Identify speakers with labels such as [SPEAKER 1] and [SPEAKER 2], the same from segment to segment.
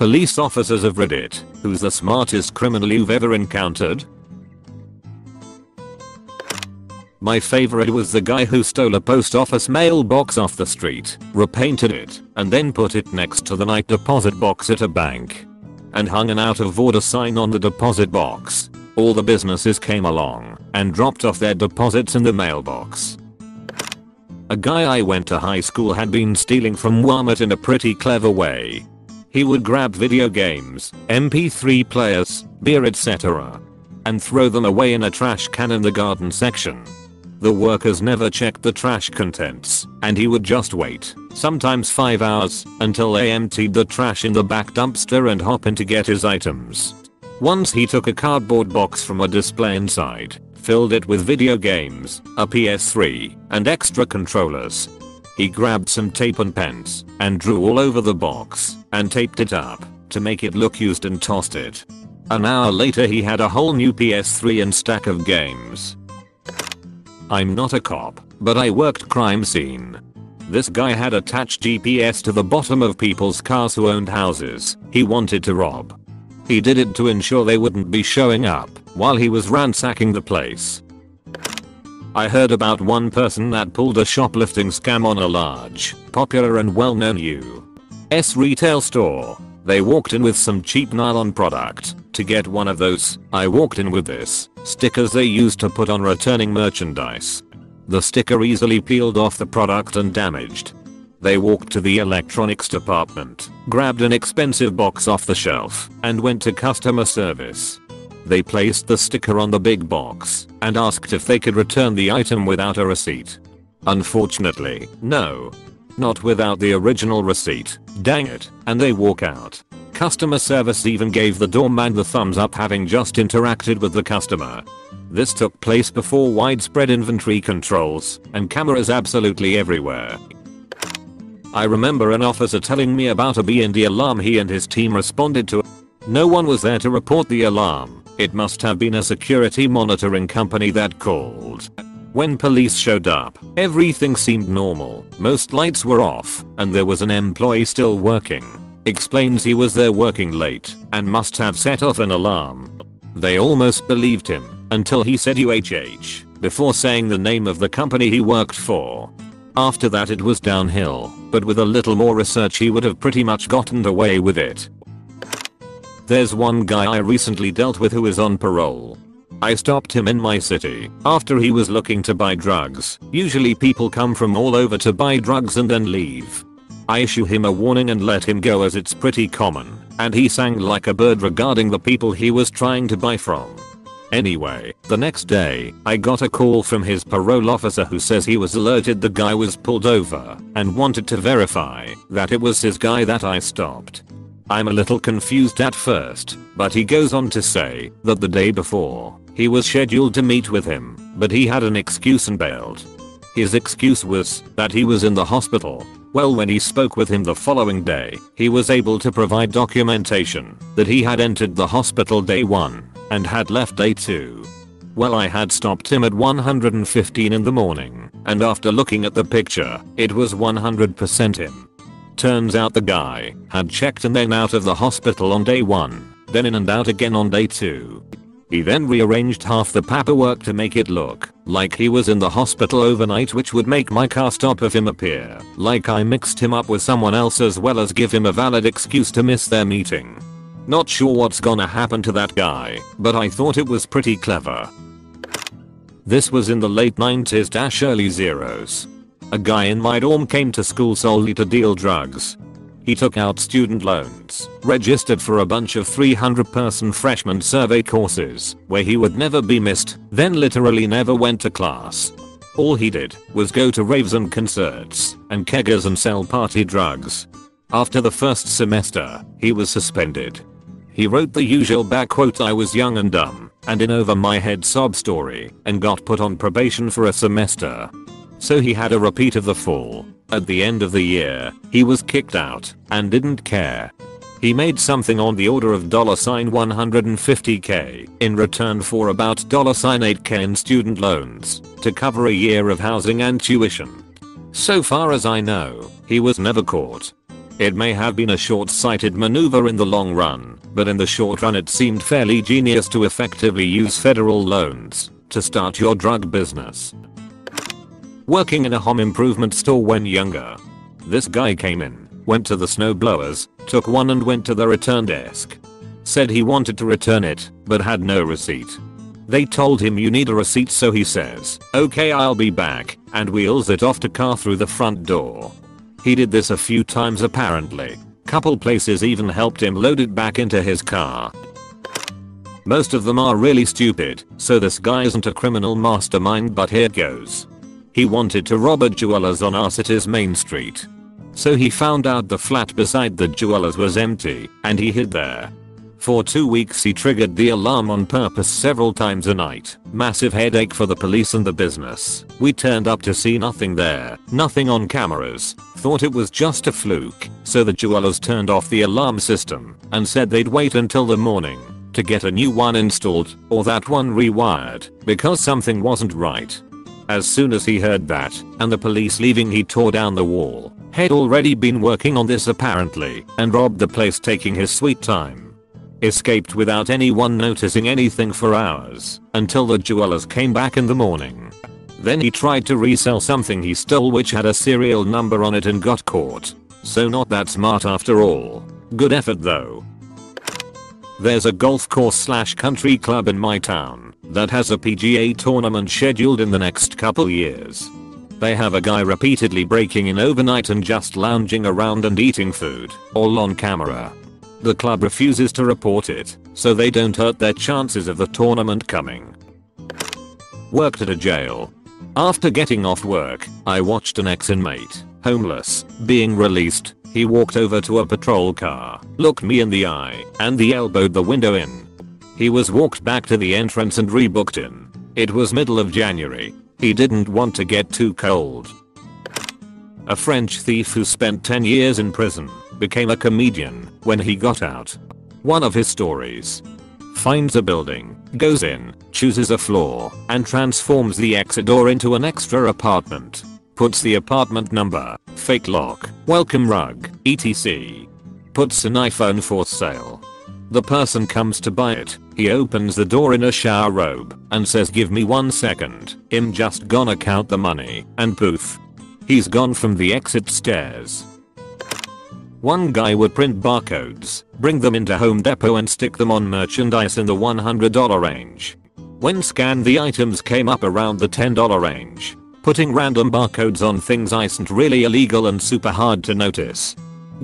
[SPEAKER 1] Police officers of Reddit, who's the smartest criminal you've ever encountered? My favorite was the guy who stole a post office mailbox off the street, repainted it, and then put it next to the night deposit box at a bank. And hung an out of order sign on the deposit box. All the businesses came along and dropped off their deposits in the mailbox. A guy I went to high school had been stealing from Walmart in a pretty clever way. He would grab video games, MP3 players, beer etc. and throw them away in a trash can in the garden section. The workers never checked the trash contents, and he would just wait, sometimes 5 hours, until they emptied the trash in the back dumpster and hop in to get his items. Once he took a cardboard box from a display inside, filled it with video games, a PS3, and extra controllers. He grabbed some tape and pens, and drew all over the box, and taped it up, to make it look used and tossed it. An hour later he had a whole new PS3 and stack of games. I'm not a cop, but I worked crime scene. This guy had attached GPS to the bottom of people's cars who owned houses he wanted to rob. He did it to ensure they wouldn't be showing up while he was ransacking the place. I heard about one person that pulled a shoplifting scam on a large, popular and well-known U.S. retail store. They walked in with some cheap nylon product to get one of those, I walked in with this, stickers they used to put on returning merchandise. The sticker easily peeled off the product and damaged. They walked to the electronics department, grabbed an expensive box off the shelf, and went to customer service. They placed the sticker on the big box and asked if they could return the item without a receipt. Unfortunately, no. Not without the original receipt, dang it, and they walk out. Customer service even gave the doorman the thumbs up having just interacted with the customer. This took place before widespread inventory controls and cameras absolutely everywhere. I remember an officer telling me about a B&E alarm he and his team responded to. No one was there to report the alarm. It must have been a security monitoring company that called. When police showed up, everything seemed normal. Most lights were off and there was an employee still working. Explains he was there working late and must have set off an alarm. They almost believed him until he said UHH before saying the name of the company he worked for. After that it was downhill, but with a little more research he would have pretty much gotten away with it. There's one guy I recently dealt with who is on parole. I stopped him in my city after he was looking to buy drugs. Usually people come from all over to buy drugs and then leave. I issue him a warning and let him go as it's pretty common, and he sang like a bird regarding the people he was trying to buy from. Anyway, the next day, I got a call from his parole officer who says he was alerted the guy was pulled over and wanted to verify that it was his guy that I stopped. I'm a little confused at first, but he goes on to say that the day before, he was scheduled to meet with him, but he had an excuse and bailed. His excuse was that he was in the hospital. Well when he spoke with him the following day, he was able to provide documentation that he had entered the hospital day 1 and had left day 2. Well I had stopped him at 115 in the morning and after looking at the picture, it was 100% him. Turns out the guy had checked and then out of the hospital on day 1, then in and out again on day 2. He then rearranged half the paperwork to make it look like he was in the hospital overnight which would make my car stop of him appear like I mixed him up with someone else as well as give him a valid excuse to miss their meeting. Not sure what's gonna happen to that guy, but I thought it was pretty clever. This was in the late 90s early zeros. A guy in my dorm came to school solely to deal drugs he took out student loans, registered for a bunch of 300 person freshman survey courses where he would never be missed, then literally never went to class. All he did was go to raves and concerts and keggers and sell party drugs. After the first semester, he was suspended. He wrote the usual back quote I was young and dumb and in over my head sob story and got put on probation for a semester. So he had a repeat of the fall. At the end of the year, he was kicked out and didn't care. He made something on the order of dollar sign $150k in return for about dollar sign $8k in student loans to cover a year of housing and tuition. So far as I know, he was never caught. It may have been a short-sighted maneuver in the long run, but in the short run it seemed fairly genius to effectively use federal loans to start your drug business. Working in a home improvement store when younger. This guy came in, went to the snow blowers, took one and went to the return desk. Said he wanted to return it, but had no receipt. They told him you need a receipt so he says, okay I'll be back, and wheels it off to car through the front door. He did this a few times apparently. Couple places even helped him load it back into his car. Most of them are really stupid, so this guy isn't a criminal mastermind but here goes. He wanted to rob a jewelers on our city's main street. So he found out the flat beside the jewelers was empty, and he hid there. For two weeks he triggered the alarm on purpose several times a night. Massive headache for the police and the business. We turned up to see nothing there, nothing on cameras. Thought it was just a fluke, so the jewelers turned off the alarm system and said they'd wait until the morning to get a new one installed or that one rewired because something wasn't right. As soon as he heard that and the police leaving he tore down the wall. Had already been working on this apparently and robbed the place taking his sweet time. Escaped without anyone noticing anything for hours, until the jewelers came back in the morning. Then he tried to resell something he stole which had a serial number on it and got caught. So not that smart after all. Good effort though. There's a golf course slash country club in my town that has a PGA tournament scheduled in the next couple years. They have a guy repeatedly breaking in overnight and just lounging around and eating food, all on camera. The club refuses to report it, so they don't hurt their chances of the tournament coming. Worked at a jail. After getting off work, I watched an ex-inmate, homeless, being released. He walked over to a patrol car, looked me in the eye, and the elbowed the window in. He was walked back to the entrance and rebooked in. It was middle of January. He didn't want to get too cold. A French thief who spent 10 years in prison became a comedian when he got out. One of his stories. Finds a building, goes in, chooses a floor, and transforms the exit door into an extra apartment. Puts the apartment number, fake lock, welcome rug, etc. Puts an iPhone for sale. The person comes to buy it, he opens the door in a shower robe and says give me one second, I'm just gonna count the money, and poof. He's gone from the exit stairs. One guy would print barcodes, bring them into Home Depot and stick them on merchandise in the $100 range. When scanned the items came up around the $10 range. Putting random barcodes on things isn't really illegal and super hard to notice.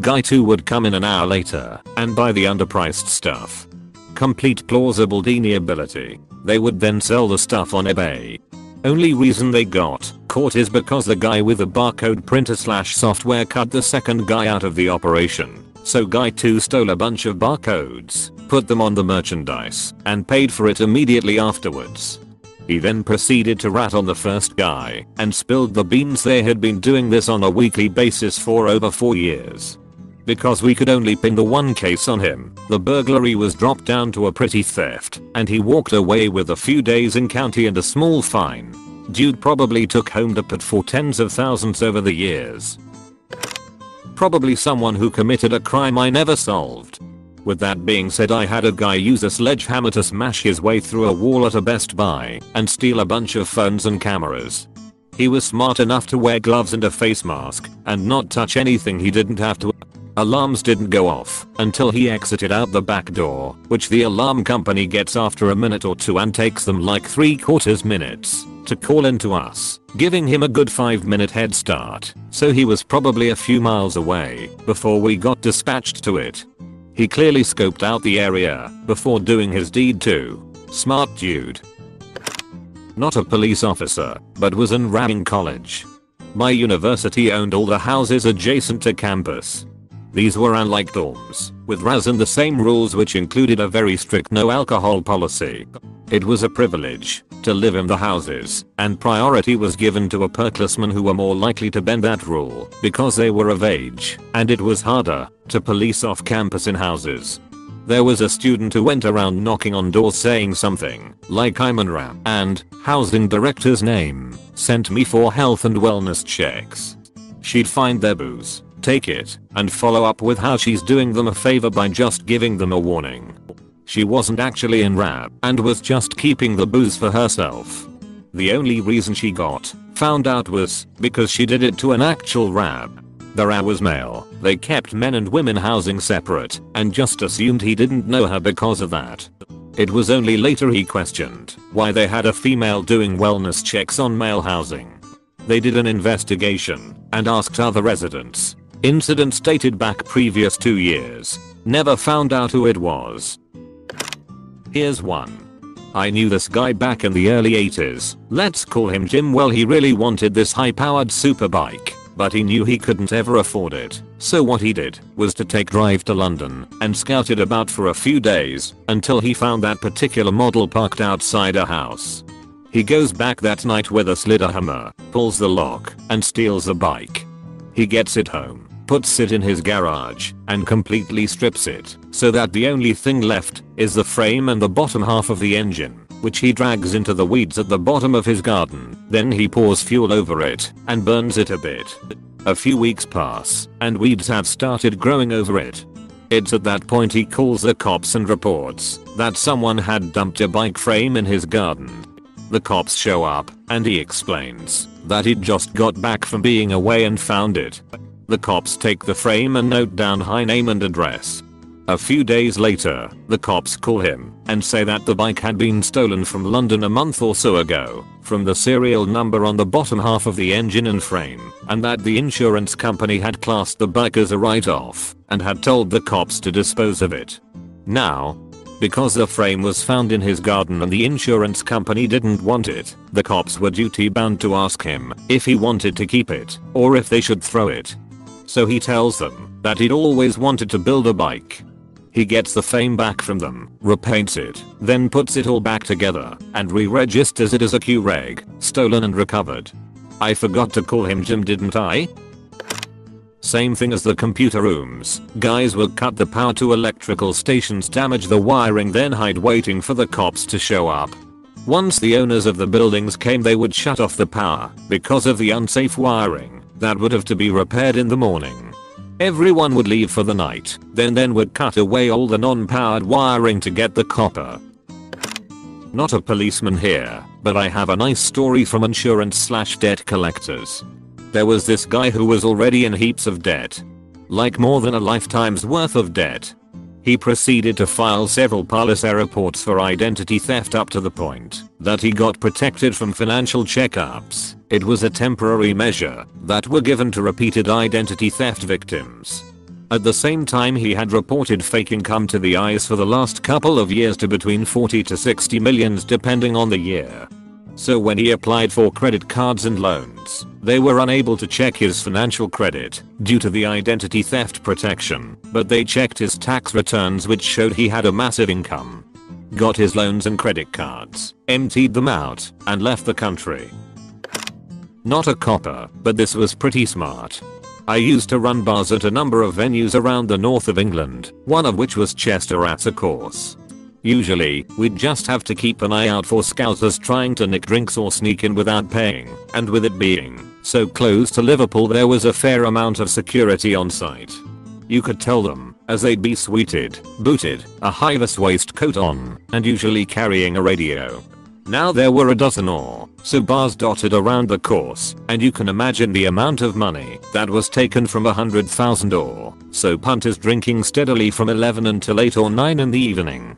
[SPEAKER 1] Guy 2 would come in an hour later and buy the underpriced stuff. Complete plausible deniability. They would then sell the stuff on eBay. Only reason they got caught is because the guy with the barcode printer slash software cut the second guy out of the operation. So guy 2 stole a bunch of barcodes, put them on the merchandise, and paid for it immediately afterwards. He then proceeded to rat on the first guy and spilled the beans they had been doing this on a weekly basis for over 4 years. Because we could only pin the one case on him, the burglary was dropped down to a petty theft, and he walked away with a few days in county and a small fine. Dude probably took Home Depot for tens of thousands over the years. Probably someone who committed a crime I never solved. With that being said I had a guy use a sledgehammer to smash his way through a wall at a Best Buy and steal a bunch of phones and cameras. He was smart enough to wear gloves and a face mask and not touch anything he didn't have to Alarms didn't go off until he exited out the back door, which the alarm company gets after a minute or two and takes them like 3 quarters minutes to call into us, giving him a good 5 minute head start, so he was probably a few miles away before we got dispatched to it. He clearly scoped out the area before doing his deed too. Smart dude. Not a police officer, but was in Ramming College. My university owned all the houses adjacent to campus, these were unlike dorms, with RAs and the same rules which included a very strict no alcohol policy. It was a privilege to live in the houses, and priority was given to upperclassmen who were more likely to bend that rule because they were of age, and it was harder to police off campus in houses. There was a student who went around knocking on doors saying something like I'm an RAM and housing director's name sent me for health and wellness checks. She'd find their booze, take it, and follow up with how she's doing them a favor by just giving them a warning. She wasn't actually in rap and was just keeping the booze for herself. The only reason she got found out was because she did it to an actual RAB. The RAB was male, they kept men and women housing separate, and just assumed he didn't know her because of that. It was only later he questioned why they had a female doing wellness checks on male housing. They did an investigation and asked other residents. Incidents dated back previous two years. Never found out who it was. Here's one. I knew this guy back in the early 80s. Let's call him Jim. Well he really wanted this high powered super bike, but he knew he couldn't ever afford it. So what he did was to take drive to London and scout it about for a few days until he found that particular model parked outside a house. He goes back that night with a slide hammer, pulls the lock, and steals the bike. He gets it home, puts it in his garage, and completely strips it, so that the only thing left is the frame and the bottom half of the engine, which he drags into the weeds at the bottom of his garden. Then he pours fuel over it and burns it a bit. A few weeks pass, and weeds have started growing over it. It's at that point he calls the cops and reports that someone had dumped a bike frame in his garden. The cops show up, and he explains that he'd just got back from being away and found it. The cops take the frame and note down high name and address. A few days later, the cops call him and say that the bike had been stolen from London a month or so ago, from the serial number on the bottom half of the engine and frame, and that the insurance company had classed the bike as a write-off and had told the cops to dispose of it. Now, because the frame was found in his garden and the insurance company didn't want it, the cops were duty bound to ask him if he wanted to keep it or if they should throw it. So he tells them that he'd always wanted to build a bike. He gets the frame back from them, repaints it, then puts it all back together and re-registers it as a Q-Reg, stolen and recovered. I forgot to call him Jim didn't I? Same thing as the computer rooms. Guys will cut the power to electrical stations damage the wiring then hide waiting for the cops to show up. Once the owners of the buildings came they would shut off the power because of the unsafe wiring that would have to be repaired in the morning. Everyone would leave for the night, then then would cut away all the non-powered wiring to get the copper. Not a policeman here, but I have a nice story from insurance slash debt collectors. There was this guy who was already in heaps of debt. Like more than a lifetime's worth of debt. He proceeded to file several police reports for identity theft up to the point that he got protected from financial checkups. It was a temporary measure that were given to repeated identity theft victims. At the same time he had reported fake income to the IRS for the last couple of years to between 40 to 60 millions depending on the year. So when he applied for credit cards and loans, they were unable to check his financial credit due to the identity theft protection, but they checked his tax returns which showed he had a massive income. Got his loans and credit cards, emptied them out, and left the country. Not a copper, but this was pretty smart. I used to run bars at a number of venues around the north of England, one of which was Chester Racecourse. Usually, we'd just have to keep an eye out for scousers trying to nick drinks or sneak in without paying, and with it being so close to Liverpool there was a fair amount of security on site. You could tell them, as they'd be suited, booted, a high-vis waistcoat on, and usually carrying a radio. Now there were a dozen or so bars dotted around the course, and you can imagine the amount of money that was taken from a hundred thousand or so punters drinking steadily from 11 until 8 or 9 in the evening.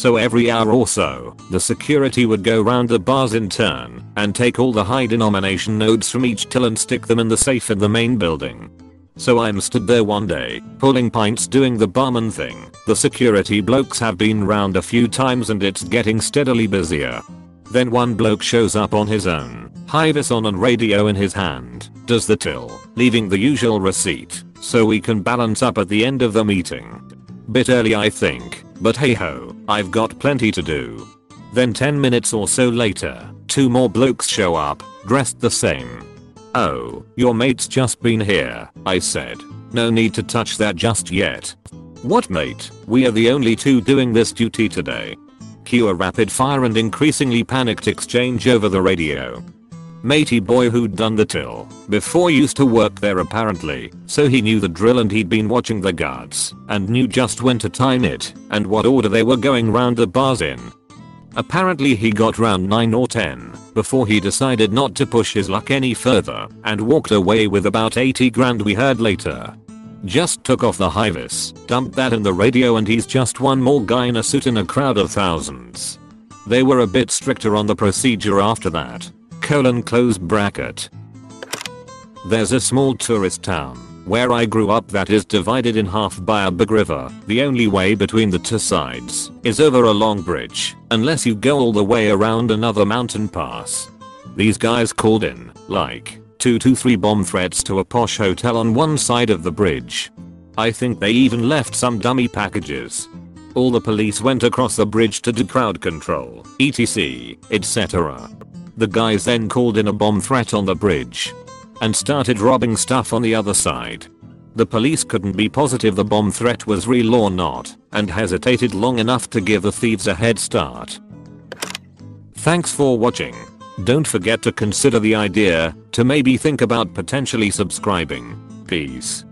[SPEAKER 1] So every hour or so, the security would go round the bars in turn and take all the high denomination notes from each till and stick them in the safe in the main building. So I'm stood there one day, pulling pints doing the barman thing. The security blokes have been round a few times and it's getting steadily busier. Then one bloke shows up on his own, high-vis on and radio in his hand, does the till, leaving the usual receipt, so we can balance up at the end of the meeting. Bit early I think, but hey ho, I've got plenty to do. Then 10 minutes or so later, two more blokes show up, dressed the same. Oh, your mate's just been here, I said. No need to touch that just yet. What mate, we are the only two doing this duty today. Cue a rapid fire and increasingly panicked exchange over the radio. Matey boy who'd done the till before used to work there apparently, so he knew the drill and he'd been watching the guards and knew just when to time it and what order they were going round the bars in. Apparently he got round 9 or 10 before he decided not to push his luck any further and walked away with about 80 grand we heard later. Just took off the high vis, dumped that in the radio and he's just one more guy in a suit in a crowd of thousands. They were a bit stricter on the procedure after that. Colon close bracket. There's a small tourist town where I grew up that is divided in half by a big river. The only way between the two sides is over a long bridge, unless you go all the way around another mountain pass. These guys called in, like, 2 to 3 bomb threats to a posh hotel on one side of the bridge. I think they even left some dummy packages. All the police went across the bridge to do crowd control, etc, etc. The guys then called in a bomb threat on the bridge and started robbing stuff on the other side. The police couldn't be positive the bomb threat was real or not and hesitated long enough to give the thieves a head start. Thanks for watching. Don't forget to consider the idea to maybe think about potentially subscribing. Peace.